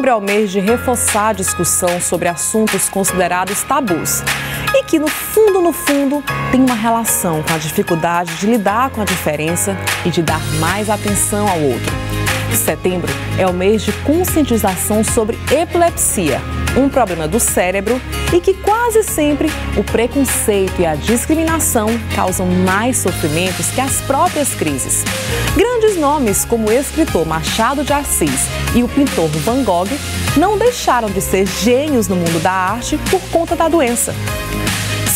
Setembro é o mês de reforçar a discussão sobre assuntos considerados tabus e que, no fundo, no fundo, tem uma relação com a dificuldade de lidar com a diferença e de dar mais atenção ao outro. Setembro é o mês de conscientização sobre epilepsia, um problema do cérebro e que quase sempre o preconceito e a discriminação causam mais sofrimentos que as próprias crises. Grandes nomes como o escritor Machado de Assis e o pintor Van Gogh não deixaram de ser gênios no mundo da arte por conta da doença.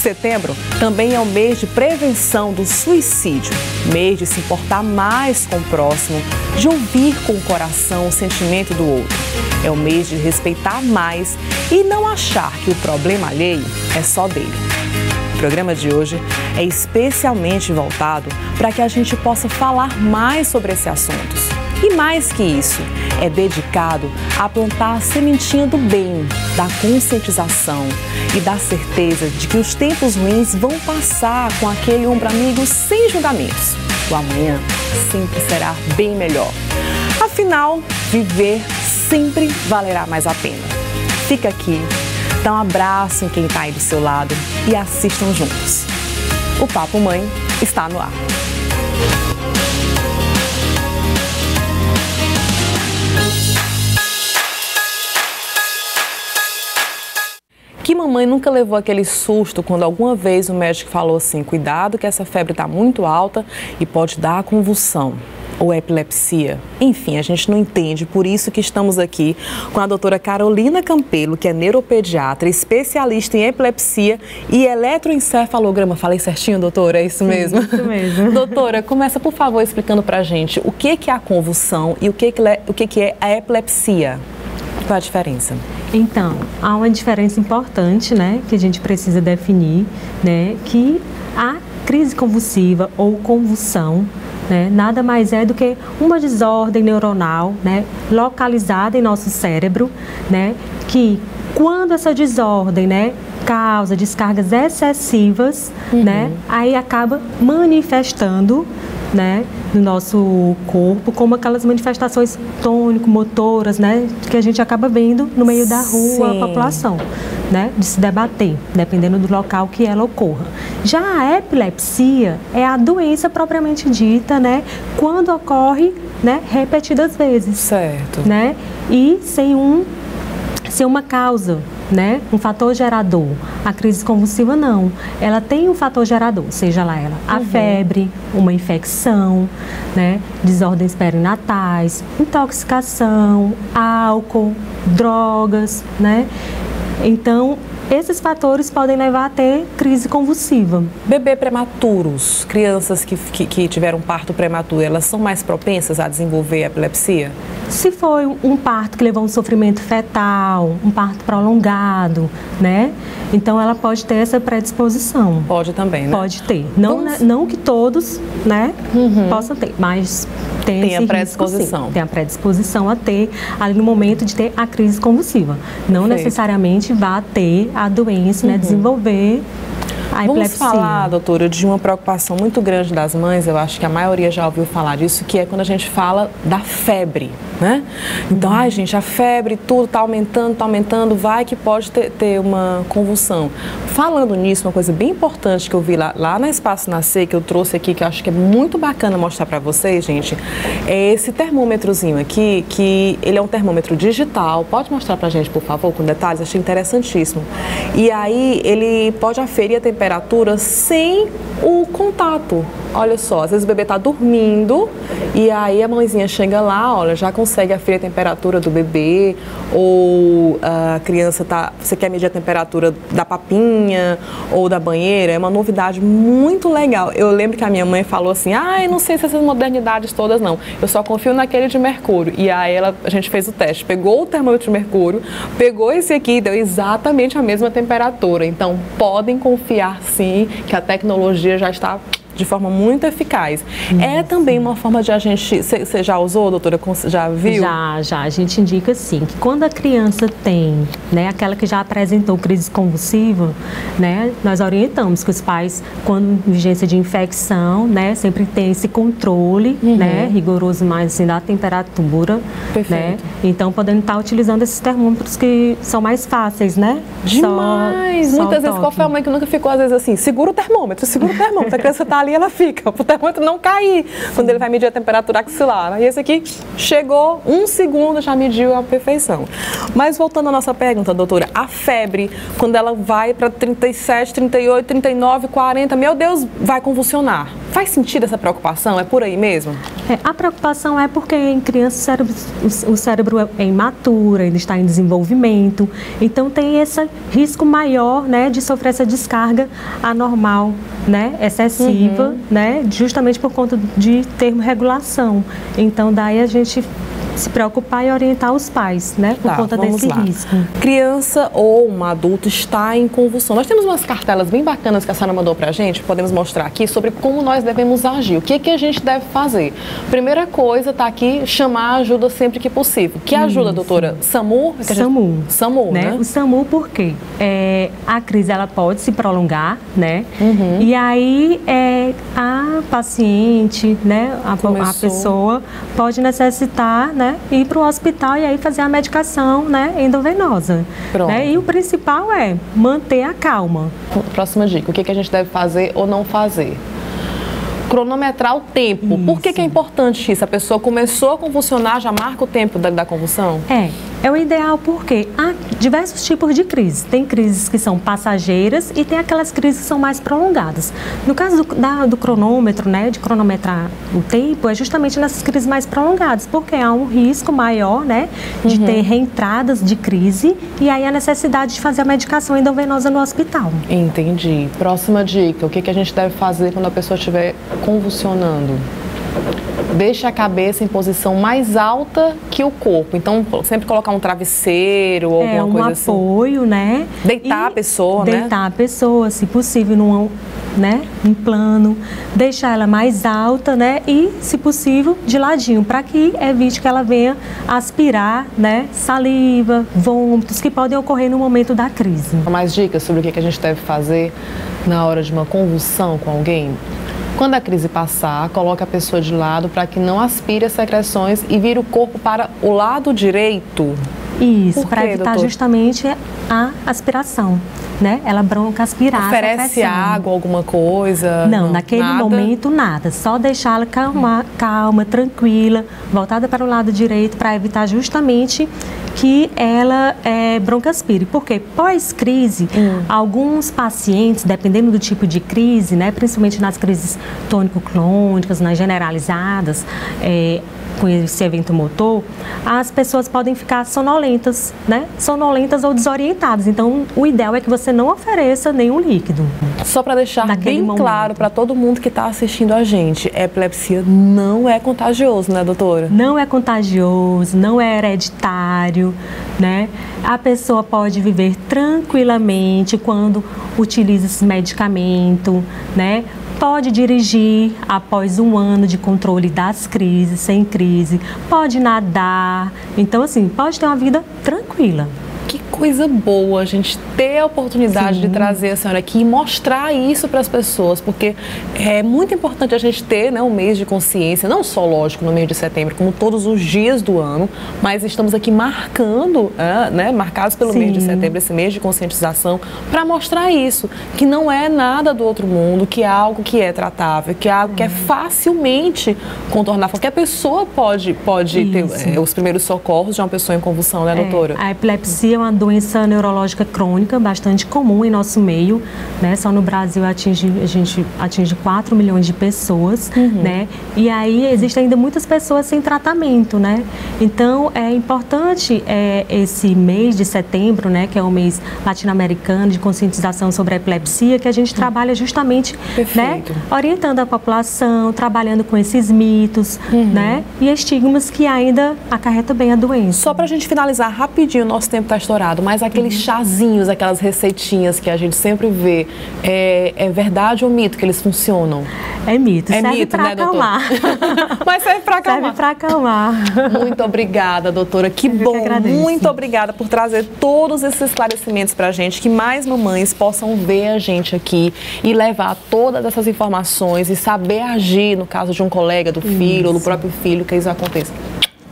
Setembro também é o mês de prevenção do suicídio, mês de se importar mais com o próximo, de ouvir com o coração o sentimento do outro. É o mês de respeitar mais e não achar que o problema alheio é só dele. O programa de hoje é especialmente voltado para que a gente possa falar mais sobre esses assuntos. E mais que isso, é dedicado a plantar a sementinha do bem, da conscientização e da certeza de que os tempos ruins vão passar com aquele ombro amigo sem julgamentos. O amanhã sempre será bem melhor. Afinal, viver sempre valerá mais a pena. Fica aqui, dá um abraço em quem está aí do seu lado e assistam juntos. O Papo Mãe está no ar. Que mamãe nunca levou aquele susto quando alguma vez o médico falou assim: cuidado que essa febre está muito alta e pode dar convulsão ou epilepsia. Enfim, a gente não entende, por isso que estamos aqui com a doutora Carolina Campelo, que é neuropediatra, especialista em epilepsia e eletroencefalograma. Falei certinho, doutora? É isso mesmo? Sim, isso mesmo. doutora, começa por favor explicando pra gente o que, que é a convulsão e o que, que, é, o que, que é a epilepsia. Qual a diferença? Então, há uma diferença importante, né, que a gente precisa definir, né, que a crise convulsiva ou convulsão, né, nada mais é do que uma desordem neuronal, né, localizada em nosso cérebro, né, que quando essa desordem, né, causa descargas excessivas, uhum. né, aí acaba manifestando né, no nosso corpo, como aquelas manifestações tônico-motoras, né, que a gente acaba vendo no meio da rua, Sim. a população, né, de se debater, dependendo do local que ela ocorra. Já a epilepsia é a doença propriamente dita, né, quando ocorre, né, repetidas vezes. Certo. Né, e sem um, sem uma causa, né? Um fator gerador. A crise convulsiva não. Ela tem um fator gerador, seja lá ela a uhum. febre, uma infecção, né? Desordens perinatais, intoxicação, álcool, drogas, né? Então, esses fatores podem levar a ter crise convulsiva. Bebê prematuros, crianças que, que, que tiveram parto prematuro, elas são mais propensas a desenvolver epilepsia? Se foi um parto que levou a um sofrimento fetal, um parto prolongado, né? Então ela pode ter essa predisposição. Pode também, né? Pode ter. Não, né, não que todos, né, uhum. possam ter, mas tem, tem a predisposição. Risco, tem a predisposição a ter ali no momento de ter a crise convulsiva. Não Perfeito. necessariamente vá ter a doença, né, uhum. né, desenvolver a Vamos falar, doutora, de uma preocupação muito grande das mães, eu acho que a maioria já ouviu falar disso, que é quando a gente fala da febre, né? Então, ai gente, a febre, tudo está aumentando, está aumentando, vai que pode ter, ter, uma convulsão. Falando nisso, uma coisa bem importante que eu vi lá, lá na Espaço Nascer, que eu trouxe aqui, que eu acho que é muito bacana mostrar para vocês, gente, é esse termômetrozinho aqui, que ele é um termômetro digital. Pode mostrar para a gente, por favor, com detalhes? Achei interessantíssimo. E aí, ele pode aferir a temperatura temperatura sem o contato. Olha só, às vezes o bebê está dormindo e aí a mãezinha chega lá, olha, já consegue aferir a temperatura do bebê, ou a criança tá, você quer medir a temperatura da papinha ou da banheira, é uma novidade muito legal. Eu lembro que a minha mãe falou assim: "Ai, ah, não sei se essas modernidades todas não. Eu só confio naquele de mercúrio". E aí ela, a gente fez o teste, pegou o termômetro de mercúrio, pegou esse aqui deu exatamente a mesma temperatura. Então, podem confiar sim que a tecnologia já está de forma muito eficaz. É também uma forma de a gente. Você já usou, doutora? Já viu? Já, já. A gente indica sim que quando a criança tem, né, aquela que já apresentou crise convulsiva, né, nós orientamos que os pais, quando vigência de infecção, né, sempre tem esse controle, uhum. né, rigoroso mais assim, da temperatura, né. Perfeito. né. Então podendo estar utilizando esses termômetros que são mais fáceis, né? Demais. Só, Muitas só vezes qual foi a mãe que nunca ficou às vezes assim, segura o termômetro, segura o termômetro. A criança está ali, ela fica, para o termômetro não cair quando ele vai medir a temperatura axilar. E esse aqui chegou um segundo já mediu a perfeição. Mas voltando à nossa pergunta, doutora, a febre, quando ela vai para 37, 38, 39, 40, meu Deus, vai convulsionar. Faz sentido essa preocupação? É por aí mesmo? É, a preocupação é porque em criança o cérebro, o cérebro é imaturo, ainda está em desenvolvimento, então tem esse risco maior né, de sofrer essa descarga anormal, né, excessiva, uhum. né, justamente por conta de termorregulação. Então daí a gente se preocupar e orientar os pais, né? Por tá, conta desse lá. risco. Criança ou um adulto está em convulsão. Nós temos umas cartelas bem bacanas que a senhora mandou pra gente, podemos mostrar aqui, sobre como nós devemos agir. O que, que a gente deve fazer? Primeira coisa, tá aqui, chamar ajuda sempre que possível. Que ajuda, Isso. doutora? SAMU? É SAMU. Gente... SAMU, né? né? O SAMU, por quê? É, a crise, ela pode se prolongar, né? Uhum. E aí, é, a paciente, né? A, a pessoa pode necessitar, né? né, ir para o hospital e aí fazer a medicação né, endovenosa. Né? E o principal é manter a calma. Próxima dica, o que, que a gente deve fazer ou não fazer? cronometrar o tempo. Isso. Por que, que, é importante isso? A pessoa começou a convulsionar, já marca o tempo da, da convulsão? É. É o ideal porque há diversos tipos de crises. Tem crises que são passageiras e tem aquelas crises que são mais prolongadas. No caso do, da, do cronômetro, né, de cronometrar o tempo, é justamente nessas crises mais prolongadas, porque há um risco maior, né, de uhum. ter reentradas de crise e aí a necessidade de fazer a medicação endovenosa no hospital. Entendi. Próxima dica: o que, que a gente deve fazer quando a pessoa estiver convulsionando? Deixa a cabeça em posição mais alta que o corpo. Então, sempre colocar um travesseiro ou é, alguma um coisa assim. um apoio, né? Deitar e a pessoa, deitar né? Deitar a pessoa, se possível, num, né, um plano, deixar ela mais alta, né? E, se possível, de ladinho, para que evite que ela venha aspirar, né? Saliva, vômitos que podem ocorrer no momento da crise. Mais dicas sobre o que a gente deve fazer na hora de uma convulsão com alguém? Quando a crise passar, coloque a pessoa de lado para que não aspire as secreções e vire o corpo para o lado direito. Isso, para evitar doutor? justamente a aspiração, né? Ela bronca aspirar. Oferece água, alguma coisa? Não, não naquele nada? momento nada. Só deixá-la calma, calma, tranquila, voltada para o lado direito para evitar justamente que ela é, broncaspire. Porque pós-crise, hum. alguns pacientes, dependendo do tipo de crise, né, principalmente nas crises tônico-clônicas, nas generalizadas, é, com esse evento motor, as pessoas podem ficar sonolentas, né? Sonolentas ou desorientadas. Então, o ideal é que você não ofereça nenhum líquido. Só para deixar bem momento. claro para todo mundo que está assistindo a gente, epilepsia não é contagioso, né, doutora? Não é contagioso, não é hereditário né? A pessoa pode viver tranquilamente quando utiliza esse medicamento, né? Pode dirigir após um ano de controle das crises, sem crise, pode nadar. Então, assim, pode ter uma vida tranquila coisa boa a gente ter a oportunidade Sim. de trazer a senhora aqui e mostrar isso para as pessoas, porque é muito importante a gente ter né, um mês de consciência, não só, lógico, no mês de setembro, como todos os dias do ano, mas estamos aqui marcando, é, né, marcados pelo Sim. mês de setembro, esse mês de conscientização, para mostrar isso, que não é nada do outro mundo, que é algo que é tratável, que é algo que é uhum. facilmente contornar, a pessoa pode, pode ter é, os primeiros socorros de uma pessoa em convulsão, né, é, doutora? A epilepsia é uma doença neurológica crônica bastante comum em nosso meio, né? Só no Brasil atinge, a gente atinge 4 milhões de pessoas, uhum. né? E aí existem ainda muitas pessoas sem tratamento, né? Então é importante é, esse mês de setembro, né? Que é o mês latino-americano de conscientização sobre a epilepsia, que a gente trabalha justamente, né? Orientando a população, trabalhando com esses mitos, uhum. né? E estigmas que ainda acarretam bem a doença. Só para a gente finalizar rapidinho, nosso tempo está estourado supermercado, mas aqueles uhum. chazinhos, aquelas receitinhas que a gente sempre vê, é, é verdade ou mito que eles funcionam? É mito, é serve para né, acalmar. mas serve para acalmar. Serve para acalmar. Muito obrigada, doutora. Que Eu bom. Que Muito obrigada por trazer todos esses esclarecimentos para a gente, que mais mamães possam ver a gente aqui e levar todas essas informações e saber agir no caso de um colega, do filho isso. ou do próprio filho, que isso aconteça.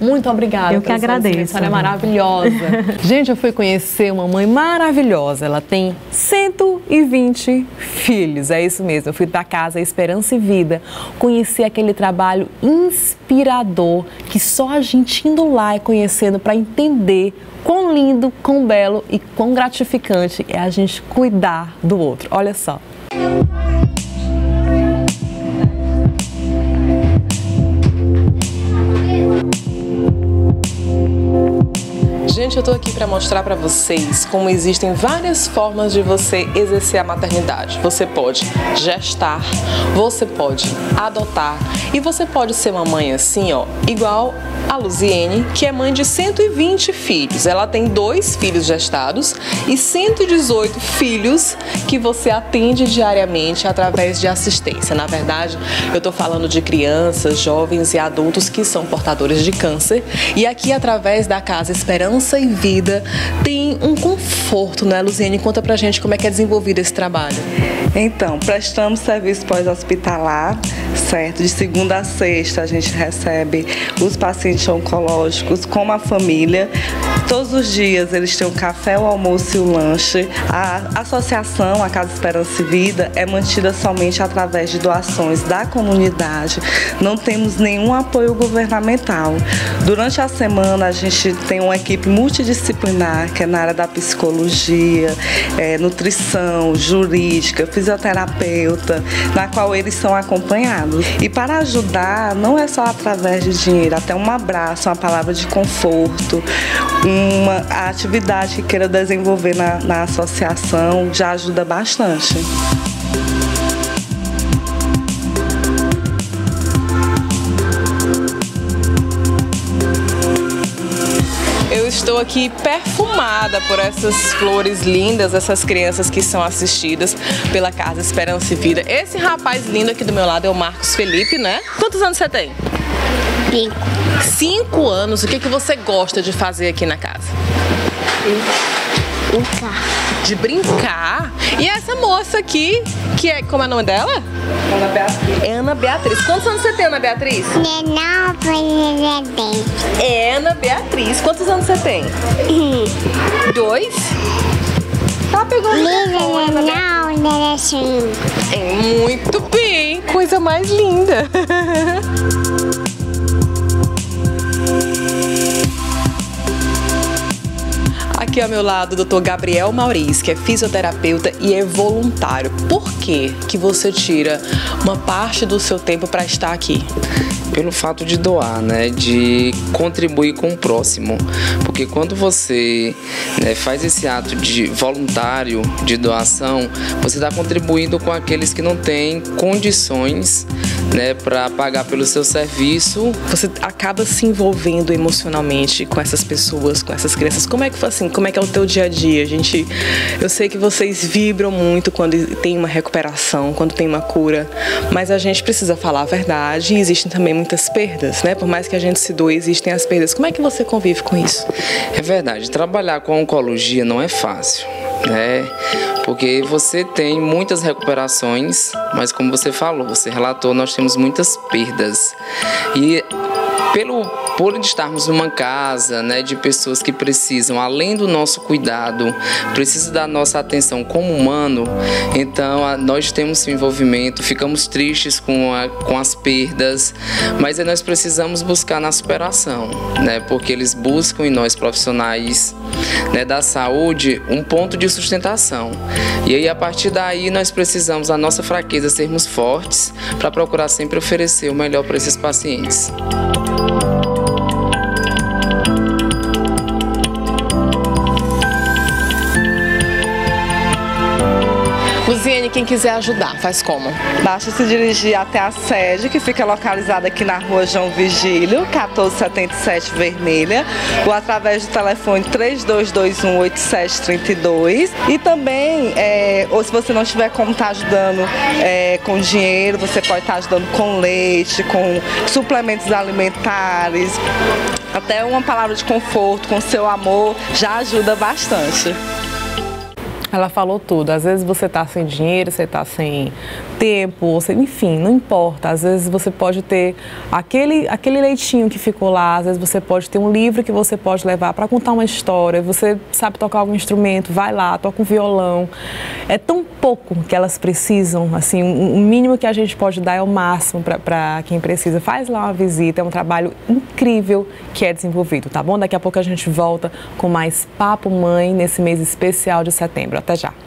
Muito obrigada. Eu que agradeço. Ela é maravilhosa. Gente, eu fui conhecer uma mãe maravilhosa. Ela tem 120 filhos. É isso mesmo. Eu fui para casa Esperança e Vida, conhecer aquele trabalho inspirador que só a gente indo lá e conhecendo para entender quão lindo, quão belo e quão gratificante é a gente cuidar do outro. Olha só. Gente, eu estou aqui para mostrar para vocês como existem várias formas de você exercer a maternidade. Você pode gestar, você pode adotar e você pode ser uma mãe assim, ó, igual a Luziene, que é mãe de 120 filhos. Ela tem dois filhos gestados e 118 filhos que você atende diariamente através de assistência. Na verdade, eu estou falando de crianças, jovens e adultos que são portadores de câncer. E aqui, através da Casa Esperança e Vida, tem um conforto, né, Luziene? Conta pra gente como é que é desenvolvido esse trabalho. Então, prestamos serviço pós-hospitalar, certo? De segunda a sexta a gente recebe os pacientes oncológicos com a família. Todos os dias eles têm o café, o almoço e o lanche. A associação, a Casa Esperança e Vida, é mantida somente através de doações da comunidade. Não temos nenhum apoio governamental. Durante a semana a gente tem uma equipe multidisciplinar, que é na área da psicologia, é, nutrição, jurídica, fisioterapeuta, na qual eles são acompanhados. E para ajudar, não é só através de dinheiro, até um abraço, uma palavra de conforto, uma atividade que queira desenvolver na, na associação já ajuda bastante. Estou aqui perfumada por essas flores lindas, essas crianças que são assistidas pela Casa Esperança e Vida. Esse rapaz lindo aqui do meu lado é o Marcos Felipe, né? Quantos anos você tem? Cinco. Cinco anos. O que, que você gosta de fazer aqui na casa? Brincar. De brincar? E essa moça aqui, que é. Como é o nome dela? Ana Beatriz. É Ana Beatriz. Quantos anos você tem, Ana Beatriz? É Ana Beatriz. Quantos anos você tem? Dois? Tá pegando não, assim. É muito bem. Coisa mais linda. Aqui ao meu lado, o Dr. Gabriel Mauriz, que é fisioterapeuta e é voluntário. Por que que você tira uma parte do seu tempo para estar aqui? pelo fato de doar, né, de contribuir com o próximo, porque quando você né, faz esse ato de voluntário de doação, você está contribuindo com aqueles que não têm condições né, para pagar pelo seu serviço. Você acaba se envolvendo emocionalmente com essas pessoas, com essas crianças. Como é que assim, como é que é o teu dia a dia? Gente, eu sei que vocês vibram muito quando tem uma recuperação, quando tem uma cura, mas a gente precisa falar a verdade e existem também muitas perdas, né? Por mais que a gente se doe, existem as perdas. Como é que você convive com isso? É verdade, trabalhar com oncologia não é fácil, né? Porque você tem muitas recuperações, mas como você falou, você relatou, nós temos muitas perdas. E pelo por estarmos numa casa, né, de pessoas que precisam, além do nosso cuidado, precisam da nossa atenção como humano, então a, nós temos envolvimento, ficamos tristes com, a, com as perdas, mas nós precisamos buscar na superação, né, porque eles buscam em nós profissionais né, da saúde um ponto de sustentação. E aí a partir daí nós precisamos a nossa fraqueza sermos fortes para procurar sempre oferecer o melhor para esses pacientes. Luziene, quem quiser ajudar, faz como? Basta se dirigir até a sede, que fica localizada aqui na rua João Vigílio, 1477 Vermelha, ou através do telefone 32218732. E também, é, ou se você não tiver como estar tá ajudando é, com dinheiro, você pode estar tá ajudando com leite, com suplementos alimentares, até uma palavra de conforto, com seu amor, já ajuda bastante. Ela falou tudo. Às vezes você está sem dinheiro, você está sem tempo, você, enfim, não importa. Às vezes você pode ter aquele, aquele leitinho que ficou lá, às vezes você pode ter um livro que você pode levar para contar uma história. Você sabe tocar algum instrumento, vai lá, toca um violão. É tão pouco que elas precisam, assim, o mínimo que a gente pode dar é o máximo para quem precisa. Faz lá uma visita, é um trabalho incrível que é desenvolvido, tá bom? Daqui a pouco a gente volta com mais Papo Mãe nesse mês especial de setembro. Até já!